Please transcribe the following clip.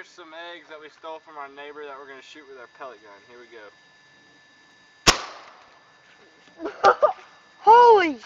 here's some eggs that we stole from our neighbor that we're going to shoot with our pellet gun. Here we go. Holy